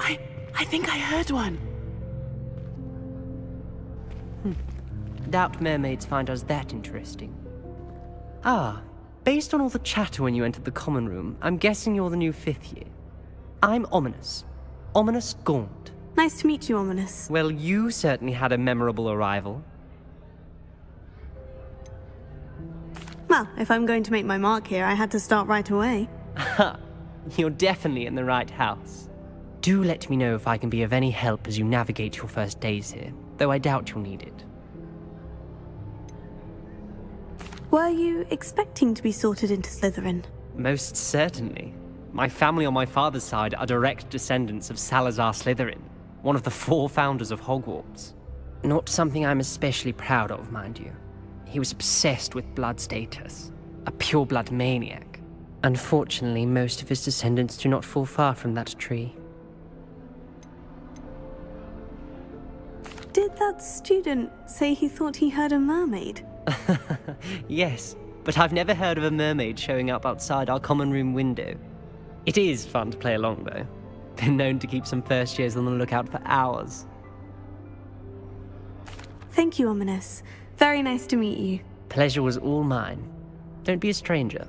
I I think I heard one. Doubt mermaids find us that interesting. Ah, based on all the chatter when you entered the common room, I'm guessing you're the new fifth year. I'm Ominis. Ominis Gaunt. Nice to meet you, Ominis. Well, you certainly had a memorable arrival. Well, if I'm going to make my mark here, I had to start right away. Ha! You're definitely in the right house. Do let me know if I can be of any help as you navigate your first days here, though I doubt you'll need it. Were you expecting to be sorted into Slytherin? Most certainly. My family on my father's side are direct descendants of Salazar Slytherin, one of the four founders of Hogwarts. Not something I'm especially proud of, mind you. He was obsessed with blood status, a pure-blood maniac. Unfortunately, most of his descendants do not fall far from that tree. Did that student say he thought he heard a mermaid? yes, but I've never heard of a mermaid showing up outside our common room window. It is fun to play along, though. Been known to keep some first years on the lookout for hours. Thank you, Ominis. Very nice to meet you. Pleasure was all mine. Don't be a stranger.